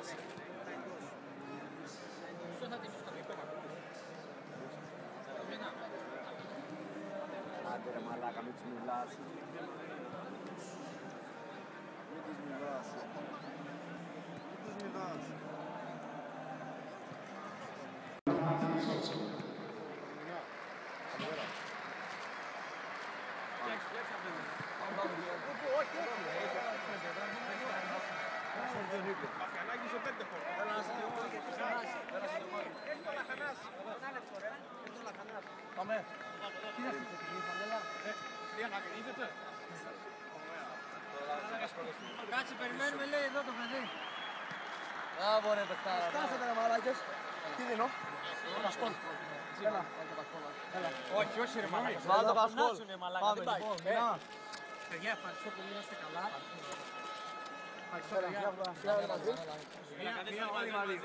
Άντε ρε μαλάκα, μην τους μιλάς. Μην τους μιλάς. Μην τους μιλάς. Όχι, όχι. Πάμε. Τι είναι αυτό, η φανέλα. Τι ανακρίνεται. Κάτσε, περιμένουμε λέει εδώ το παιδί. Μπράβο ρε παιχτάρα. Στάσατε ρε μαλάκες. Τι δίνω. Πασκόλ. Έλα. Όχι, όχι ρε μαλάκα. Βάλ το Πασκόλ. Φωνάξουνε, μαλάκα, Πάμε δεν πάει. λοιπόν. Ε, Μιλά. Παιδιά, ευχαριστώ πολύ, να είστε καλά. Ευχαριστώ, Έλα, παιδιά. για βγάλα. Για βγάλα μαζί. Μία, μία, όλοι μαζί.